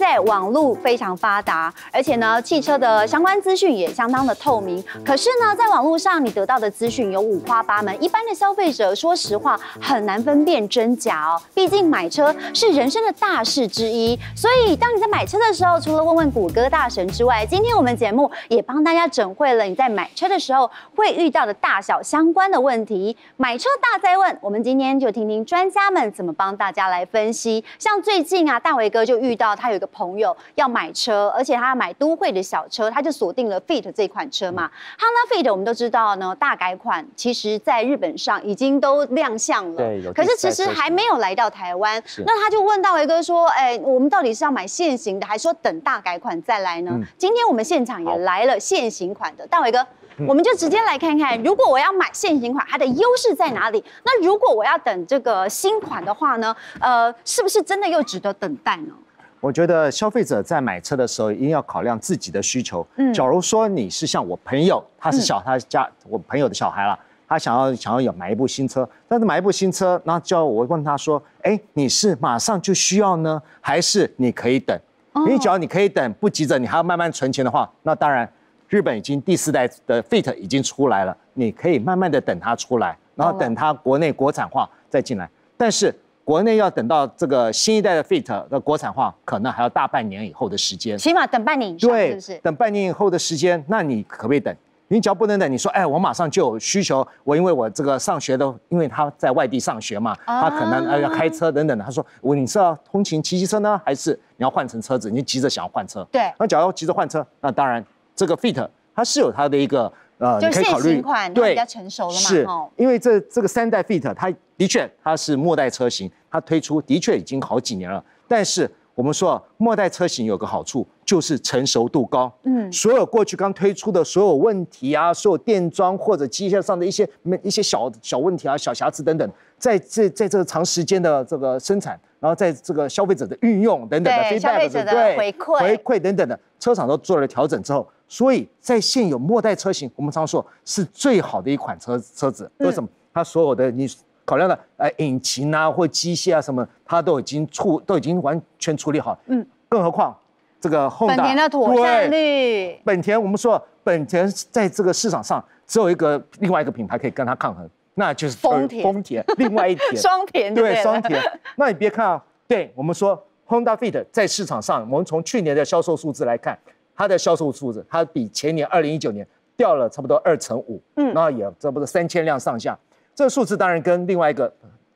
在网络非常发达，而且呢，汽车的相关资讯也相当的透明。可是呢，在网络上你得到的资讯有五花八门，一般的消费者说实话很难分辨真假哦。毕竟买车是人生的大事之一，所以当你在买车的时候，除了问问谷歌大神之外，今天我们节目也帮大家整会了你在买车的时候会遇到的大小相关的问题。买车大灾问，我们今天就听听专家们怎么帮大家来分析。像最近啊，大伟哥就遇到他有一个朋友要买车，而且他要买都会的小车，他就锁定了 Fit 这款车嘛。Honda Fit 我们都知道呢，大改款其实在日本上已经都亮相了，对，有可是其实还没有来到台湾。那他就问大伟哥说：“哎，我们到底是要买现行的，还是说等大改款再来呢？”今天我们现场也来了现行款的，大伟哥。我们就直接来看看，如果我要买现行款，它的优势在哪里？那如果我要等这个新款的话呢？呃，是不是真的又值得等待呢？我觉得消费者在买车的时候一定要考量自己的需求。嗯，假如说你是像我朋友，他是小他家我朋友的小孩了，他想要想要有买一部新车，但是买一部新车，那叫我问他说，哎，你是马上就需要呢，还是你可以等？因为只要你可以等，不急着，你还要慢慢存钱的话，那当然。日本已经第四代的 Fit 已经出来了，你可以慢慢的等它出来，然后等它国内国产化再进来。但是国内要等到这个新一代的 Fit 的国产化，可能还要大半年以后的时间，起码等半年以上，是不是？等半年以后的时间，那你可不可以等？你只要不能等，你说，哎，我马上就有需求，我因为我这个上学的，因为他在外地上学嘛，他可能呃要开车等等的。他说，我你是要通勤骑机车呢，还是你要换成车子？你急着想要换车？对。那假如急着换车，那当然。这个 Fit 它是有它的一个呃，就现行款对比较成熟了嘛？是，因为这这个三代 Fit 它的确它是末代车型，它推出的确已经好几年了。但是我们说末代车型有个好处就是成熟度高，嗯，所有过去刚推出的所有问题啊，所有电装或者机械上的一些没一些小小问题啊、小瑕疵等等，在这在这个长时间的这个生产，然后在这个消费者的运用等等的消费者的回馈回馈等等的，车厂都做了调整之后。所以在现有末代车型，我们常说是最好的一款车车子。为什么？它所有的你考量的呃引擎啊或机械啊什么，它都已经处都已经完全处理好。嗯。更何况这个本田的妥善率。本田我们说本田在这个市场上只有一个另外一个品牌可以跟它抗衡，那就是丰田。丰田另外一田。双田对双田。那你别看啊，对我们说 Honda Fit 在市场上，我们从去年的销售数字来看。它的销售数字，它比前年二零一九年掉了差不多二成五，嗯，那也差不多三千辆上下。这个数字当然跟另外一个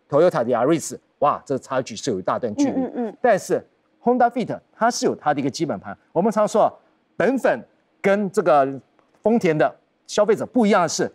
Toyota 的 Yaris，哇，这差距是有一大段距离。嗯嗯。但是 Honda Fit 它是有它的一个基本盘。我们常说，本粉跟这个丰田的消费者不一样的是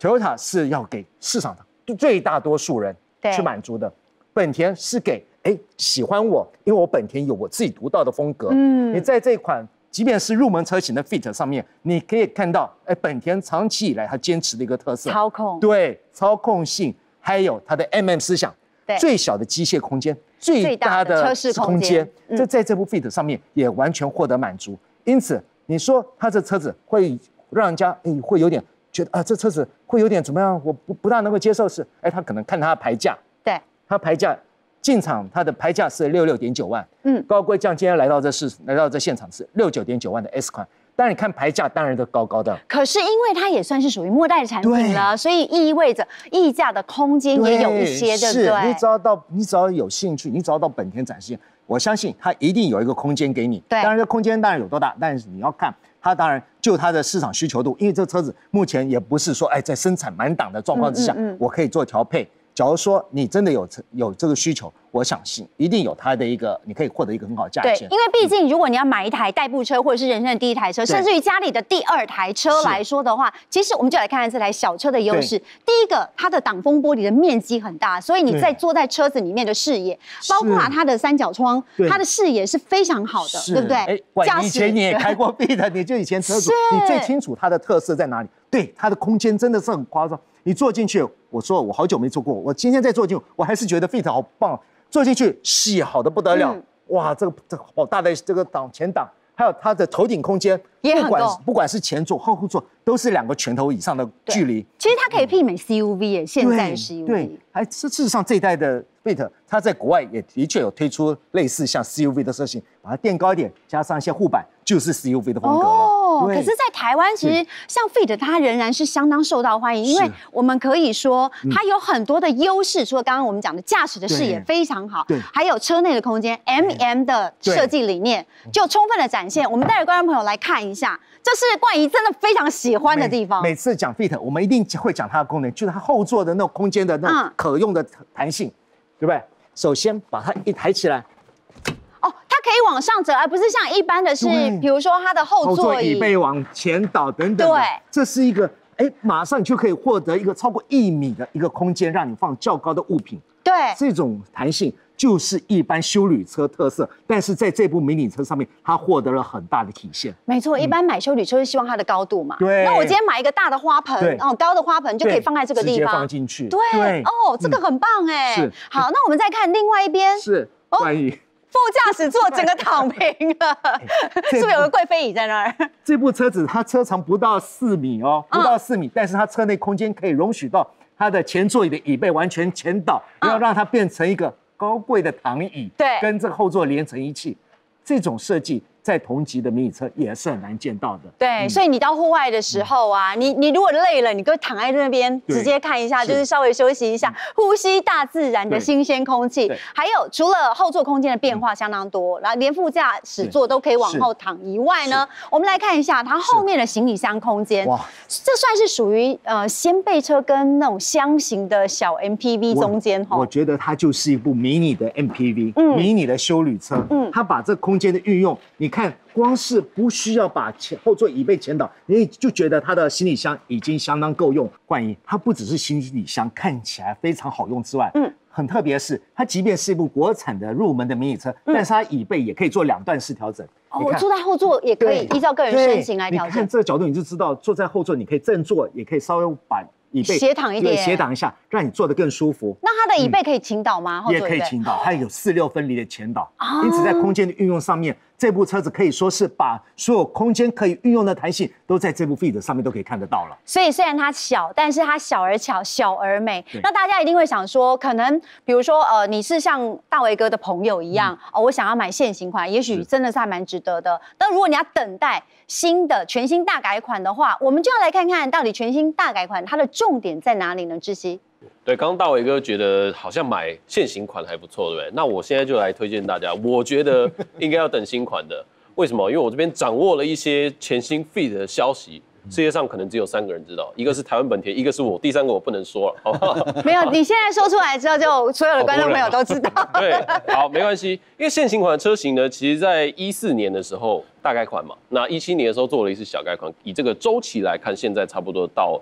，Toyota 是要给市场的最大多数人去满足的，本田是给哎喜欢我，因为我本田有我自己独到的风格。嗯，你在这款。即便是入门车型的 Fit 上面，你可以看到，哎，本田长期以来它坚持的一个特色，操控，对，操控性，还有它的 MM 思想，对，最小的机械空间，最大的车室空间，这在这部 Fit 上面也完全获得满足。因此，你说它这车子会让人家，哎，会有点觉得啊，这车子会有点怎么样？我不不大能够接受，是，哎，他可能看它的牌价，对，它牌价。进场它的牌价是六六点九万，嗯，高贵将今天来到这市来到这现场是六九点九万的 S 款，但你看牌价当然都高高的，可是因为它也算是属于末代产品了，所以意味着溢价的空间也有一些，对不对？你只要到你只要有兴趣，你只要到本田展示我相信它一定有一个空间给你。对，当然这空间当然有多大，但是你要看它当然就它的市场需求度，因为这车子目前也不是说哎在生产满档的状况之下，我可以做调配。假如说你真的有有这个需求，我相信一定有它的一个，你可以获得一个很好的价钱。对，因为毕竟如果你要买一台代步车，或者是人生的第一台车，甚至于家里的第二台车来说的话，其实我们就来看看这台小车的优势。第一个，它的挡风玻璃的面积很大，所以你在坐在车子里面的视野，包括它的三角窗，它的视野是非常好的，对不对？哎，以前你也开过 B 的，你就以前车主，你最 清楚它的特色在哪里？对，它的空间真的是很夸张。你坐进去，我说我好久没坐过，我今天再坐进去，我还是觉得 Fit 好棒。坐进去细好的不得了，哇，这个这好大的这个挡前挡，还有它的头顶空间，不管不管是前座后后座，都是两个拳头以上的距离。其实它可以媲美 CUV 耶，现在 CUV。对，还事实上这一代的 Fit 它在国外也的确有推出类似像 CUV 的车型，把它垫高一点，加上一些护板，就是 CUV 的风格了。哦，可是，在台湾其实像 Fit 它仍然是相当受到欢迎，因为我们可以说它有很多的优势，除了刚刚我们讲的驾驶的视野非常好，对，还有车内的空间，MM 的设计理念就充分的展现。我们带着观众朋友来看一下，这是冠仪真的非常喜欢的地方。每次讲 Fit，我们一定会讲它的功能，就是它后座的那种空间的那种可用的弹性。对不对？首先把它一抬起来，往上折，而不是像一般的是，比如说它的后座椅背往前倒等等。对，这是一个，哎，马上就可以获得一个超过一米的一个空间，让你放较高的物品。对，这种弹性。就是一般修旅车特色，但是在这部迷你车上面，它获得了很大的体现。没错，一般买修旅车是希望它的高度嘛。对。那我今天买一个大的花盆，哦，高的花盆就可以放在这个地方。放进去。对。哦，这个很棒哎。是。好，那我们再看另外一边。是。关于副驾驶座整个躺平了，是不是有个贵妃椅在那儿？这部车子它车长不到四米哦，不到四米，但是它车内空间可以容许到它的前座椅的椅背完全前倒，要让它变成一个。高贵的躺椅，对，跟这个后座连成一气，这种设计。在同级的迷你车也是很难见到的。对，所以你到户外的时候啊，你你如果累了，你可以躺在那边直接看一下，就是稍微休息一下，呼吸大自然的新鲜空气。还有除了后座空间的变化相当多，然后连副驾驶座都可以往后躺以外呢，我们来看一下它后面的行李箱空间。哇，这算是属于呃掀背车跟那种箱型的小 MPV 中间哈。我觉得它就是一部迷你的 MPV，嗯，迷你的修旅车。嗯，它把这空间的运用，你。看，光是不需要把前后座椅背前倒，你就觉得它的行李箱已经相当够用。冠一，它不只是行李箱看起来非常好用之外，嗯，很特别是，它即便是一部国产的入门的迷你车，但是它椅背也可以做两段式调整。哦，我坐在后座也可以依照个人身形来调整。你看这个角度，你就知道坐在后座，你可以正坐，也可以稍微把。椅背斜躺一点，斜躺一下，让你坐得更舒服。那它的椅背可以倾倒吗？也可以倾倒，它有四六分离的前倒，因此在空间的运用上面，这部车子可以说是把所有空间可以运用的弹性，都在这部 Fit 上面都可以看得到了。所以虽然它小，但是它小而巧，小而美。那大家一定会想说，可能比如说呃，你是像大为哥的朋友一样哦，我想要买现行款，也许真的是还蛮值得的。但如果你要等待新的全新大改款的话，我们就要来看看到底全新大改款它的重点在哪里呢？志熙，对，刚刚大伟哥觉得好像买现行款还不错，对不对？那我现在就来推荐大家，我觉得应该要等新款的。为什么？因为我这边掌握了一些全新 Fit 的消息，世界上可能只有三个人知道，一个是台湾本田，一个是我，第三个我不能说 了，好不好？没有，你现在说出来之后，就所有的观众朋友都知道。对，好，没关系，因为现行款的车型呢，其实在一四年的时候大概款嘛，那一七年的时候做了一次小改款，以这个周期来看，现在差不多到。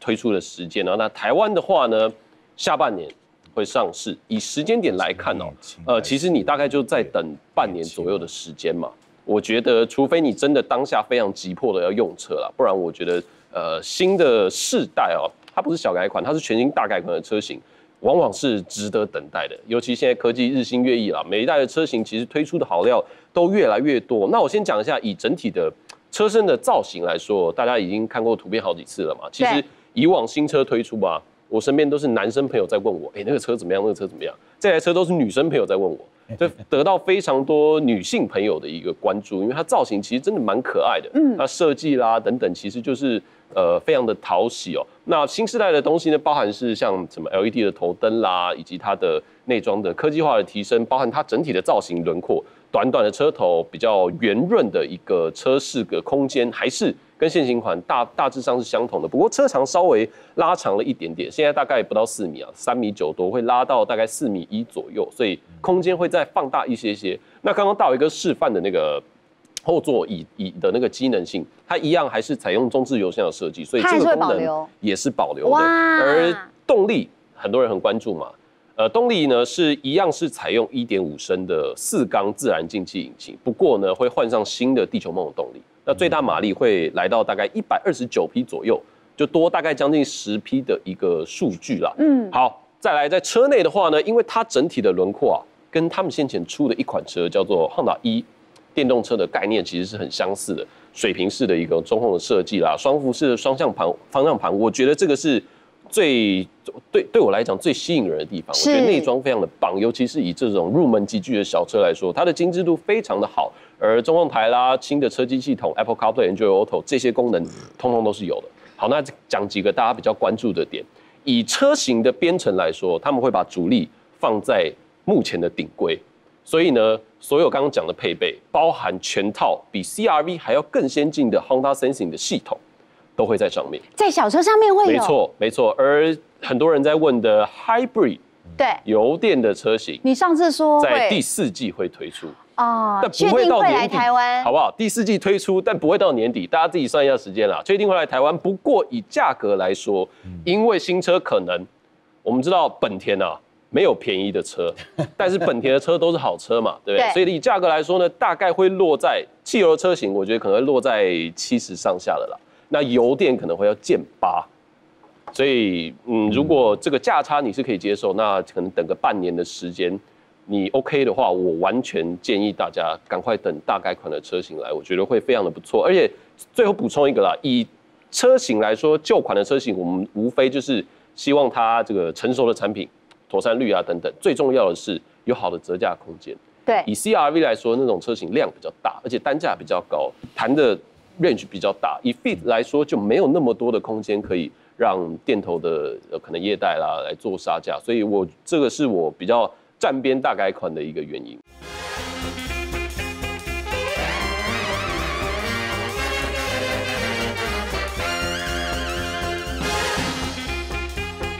推出的时间呢？那台湾的话呢，下半年会上市。以时间点来看哦，呃，其实你大概就在等半年左右的时间嘛。我觉得，除非你真的当下非常急迫的要用车了，不然我觉得，呃，新的世代哦，它不是小改款，它是全新大改款的车型，往往是值得等待的。尤其现在科技日新月异了，每一代的车型其实推出的好料都越来越多。那我先讲一下，以整体的车身的造型来说，大家已经看过图片好几次了嘛，其实。以往新车推出吧，我身边都是男生朋友在问我，哎，那个车怎么样？那个车怎么样？这台车都是女生朋友在问我，就得到非常多女性朋友的一个关注，因为它造型其实真的蛮可爱的，嗯，它设计啦等等，其实就是呃非常的讨喜哦。那新时代的东西呢，包含是像什么 LED 的头灯啦，以及它的内装的科技化的提升，包含它整体的造型轮廓，短短的车头比较圆润的一个车室的空间，还是。跟现行款大大致上是相同的，不过车长稍微拉长了一点点，现在大概不到四米啊，三米九多，会拉到大概四米一左右，所以空间会再放大一些些。那刚刚大伟哥示范的那个后座椅椅的那个机能性，它一样还是采用中置油箱的设计，所以这个功能也是保留的。而动力很多人很关注嘛，呃，动力呢是一样是采用一点五升的四缸自然进气引擎，不过呢会换上新的地球梦的动力。那最大马力会来到大概一百二十九匹左右，就多大概将近十匹的一个数据啦。嗯，好，再来在车内的话呢，因为它整体的轮廓啊，跟他们先前出的一款车叫做 Honda 一电动车的概念其实是很相似的，水平式的一个中控的设计啦，双辐式的双向盘方向盘，我觉得这个是最对对我来讲最吸引人的地方，我觉得内装非常的棒，尤其是以这种入门级距的小车来说，它的精致度非常的好。而中控台啦、新的车机系统、Apple CarPlay、Android Auto 这些功能，通通都是有的。好，那讲几个大家比较关注的点。以车型的编程来说，他们会把主力放在目前的顶规，所以呢，所有刚刚讲的配备，包含全套比 CRV 还要更先进的 Honda Sensing 的系统，都会在上面。在小车上面会有，没错，没错。而很多人在问的 Hybrid，对，油电的车型，你上次说在第四季会推出。哦，但不会到年底，好不好？第四季推出，但不会到年底，大家自己算一下时间啦。确定会来台湾，不过以价格来说，因为新车可能，我们知道本田啊没有便宜的车，但是本田的车都是好车嘛，对不对？所以以价格来说呢，大概会落在汽油的车型，我觉得可能会落在七十上下的啦。那油电可能会要见八，所以嗯，如果这个价差你是可以接受，那可能等个半年的时间。你 OK 的话，我完全建议大家赶快等大改款的车型来，我觉得会非常的不错。而且最后补充一个啦，以车型来说，旧款的车型我们无非就是希望它这个成熟的产品、妥善率啊等等，最重要的是有好的折价空间。对，以 CRV 来说，那种车型量比较大，而且单价比较高，谈的 range 比较大。以 Fit 来说，就没有那么多的空间可以让电头的可能业代啦来做杀价，所以我这个是我比较。站边大改款的一个原因。